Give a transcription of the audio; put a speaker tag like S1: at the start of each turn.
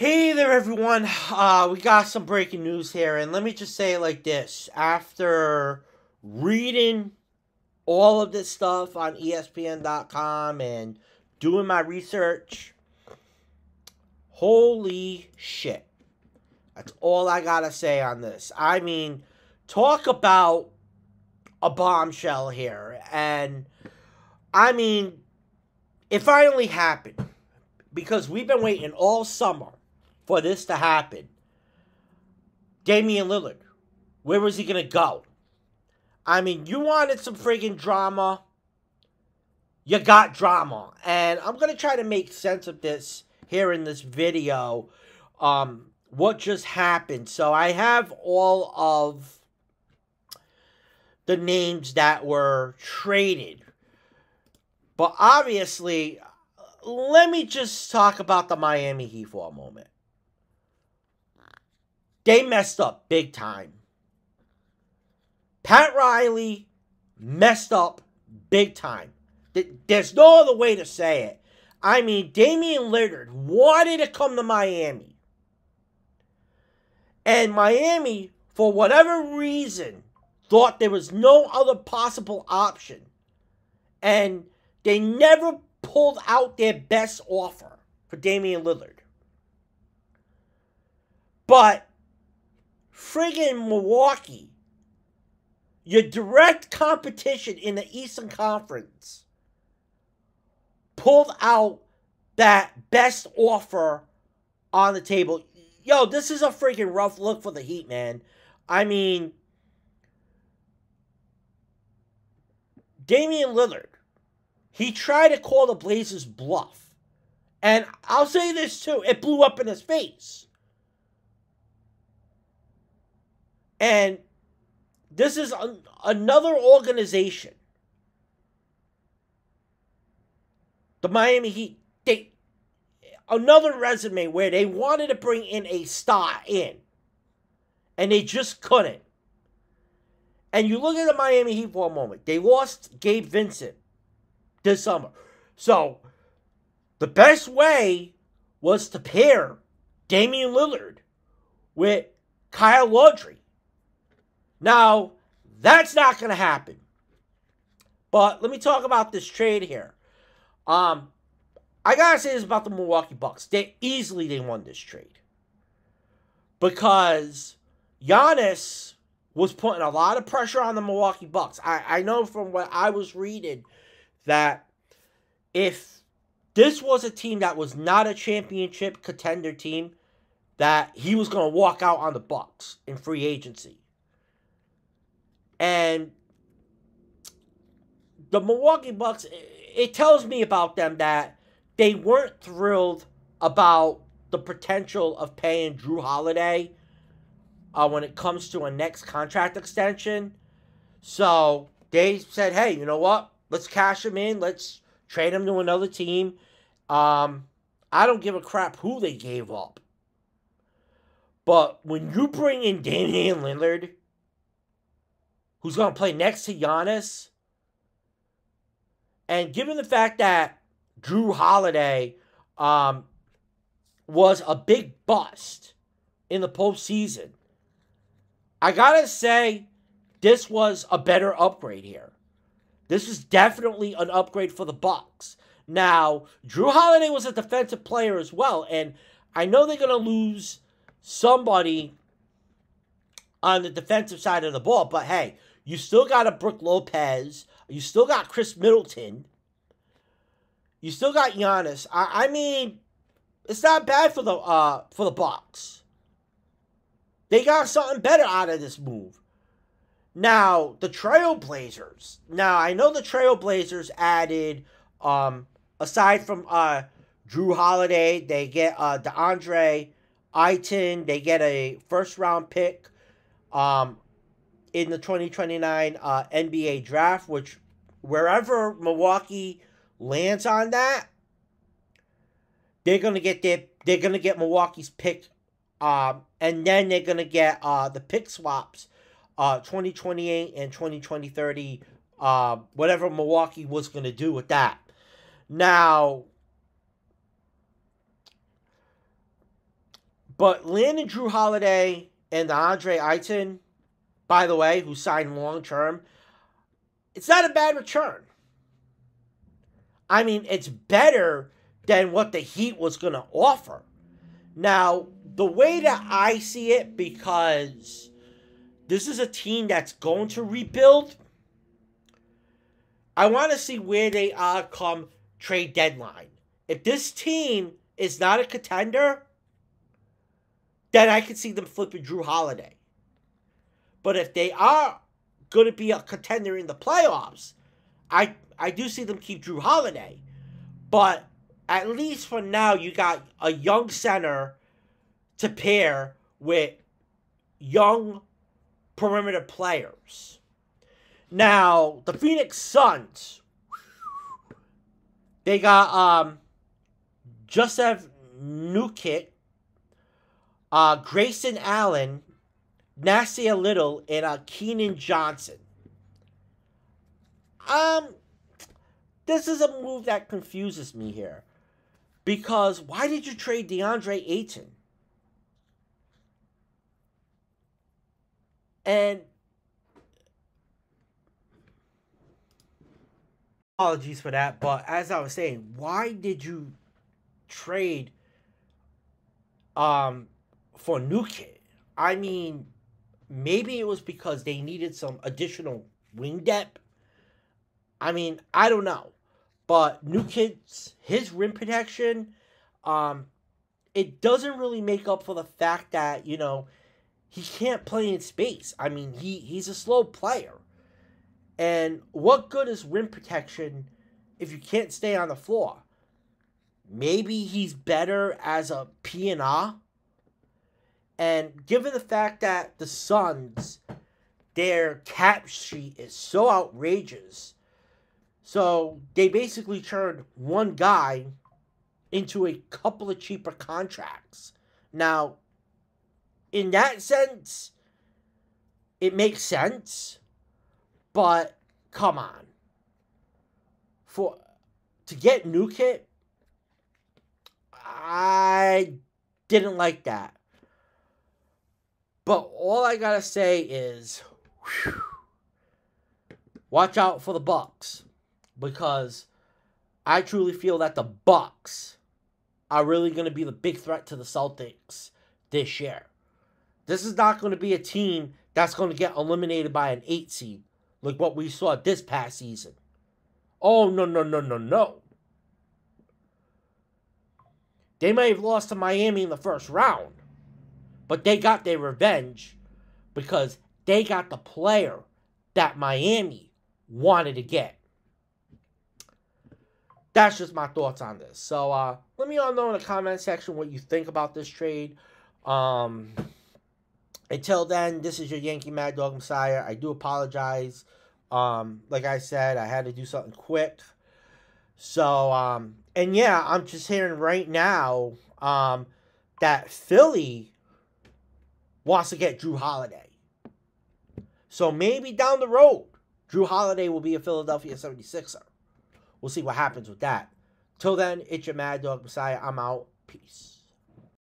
S1: Hey there, everyone. Uh, we got some breaking news here, and let me just say it like this. After reading all of this stuff on ESPN.com and doing my research, holy shit. That's all I gotta say on this. I mean, talk about a bombshell here. And I mean, it finally happened because we've been waiting all summer for this to happen. Damian Lillard, where was he going to go? I mean, you wanted some friggin' drama. You got drama. And I'm going to try to make sense of this here in this video. Um, what just happened. So I have all of the names that were traded. But obviously, let me just talk about the Miami Heat for a moment. They messed up big time. Pat Riley messed up big time. There's no other way to say it. I mean, Damian Lillard wanted to come to Miami. And Miami, for whatever reason, thought there was no other possible option. And they never pulled out their best offer for Damian Lillard. But friggin' Milwaukee, your direct competition in the Eastern Conference, pulled out that best offer on the table. Yo, this is a freaking rough look for the Heat, man. I mean, Damian Lillard, he tried to call the Blazers bluff. And I'll say this too, it blew up in his face. And this is an, another organization. The Miami Heat, they another resume where they wanted to bring in a star in. And they just couldn't. And you look at the Miami Heat for a moment. They lost Gabe Vincent this summer. So the best way was to pair Damian Lillard with Kyle Lowry. Now, that's not going to happen. But let me talk about this trade here. Um, I gotta say this about the Milwaukee Bucks. They easily they won this trade because Giannis was putting a lot of pressure on the Milwaukee Bucks. I, I know from what I was reading that if this was a team that was not a championship contender team, that he was going to walk out on the Bucks in free agency. And the Milwaukee Bucks, it tells me about them that they weren't thrilled about the potential of paying Jrue Holiday uh, when it comes to a next contract extension. So they said, hey, you know what? Let's cash him in. Let's trade him to another team. Um, I don't give a crap who they gave up. But when you bring in Damian Lillard, who's going to play next to Giannis. And given the fact that Jrue Holiday um, was a big bust in the postseason, I gotta say, this was a better upgrade here. This is definitely an upgrade for the Bucks. Now, Jrue Holiday was a defensive player as well, and I know they're gonna lose somebody on the defensive side of the ball, but hey, you still got a Brook Lopez. You still got Khris Middleton. You still got Giannis. I, I mean, it's not bad for the uh for the Bucks. They got something better out of this move. Now, the Trailblazers. Now, I know the Trailblazers added um aside from uh Jrue Holiday, they get uh DeAndre Ayton, they get a first round pick. Um in the 2029 uh, NBA draft, which wherever Milwaukee lands on that, they're gonna get their they're gonna get Milwaukee's pick, um, and then they're gonna get uh, the pick swaps, uh, 2028 and 2030, uh, whatever Milwaukee was gonna do with that. Now, But landing Jrue Holiday and Andre Ayton, by the way, who signed long term, it's not a bad return. I mean, it's better than what the Heat was going to offer. Now, the way that I see it, because this is a team that's going to rebuild, I want to see where they are come trade deadline. If this team is not a contender, then I can see them flipping Jrue Holiday. But if they are going to be a contender in the playoffs, I I do see them keep Jrue Holiday. But at least for now, you got a young center to pair with young perimeter players. Now, the Phoenix Suns, they got um, Jusuf Nurkic, uh, Grayson Allen, Nassir Little, and uh, Keldon Johnson. Um, this is a move that confuses me here. Because why did you trade DeAndre Ayton? And apologies for that, but as I was saying, why did you trade um for Nurkic? I mean, maybe it was because they needed some additional wing depth. I mean, I don't know. But Nurkic, his rim protection, um, it doesn't really make up for the fact that, you know, he can't play in space. I mean, he he's a slow player. And what good is rim protection if you can't stay on the floor? Maybe he's better as a PNR. And given the fact that the Suns, their cap sheet is so outrageous, so they basically turned one guy into a couple of cheaper contracts. Now, in that sense, it makes sense, but come on. For to get Nurkic, I didn't like that. But all I gotta say is, whew, watch out for the Bucks because I truly feel that the Bucks are really to be the big threat to the Celtics this year. This is not to be a team that's to get eliminated by an 8 seed like what we saw this past season. Oh, no, no, no, no, no. They may have lost to Miami in the first round, but they got their revenge because they got the player that Miami wanted to get that's just my thoughts on this. So uh, let me all know in the comment section what you think about this trade. Um, until then, this is your Yankee Mad Dog Messiah. I do apologize. Um, like I said, I had to do something quick. So, um, and yeah, I'm just hearing right now um, that Philly wants to get Jrue Holiday. So maybe down the road, Jrue Holiday will be a Philadelphia 76er. We'll see what happens with that. Till then, it's your Mad Dog Messiah. I'm out. Peace.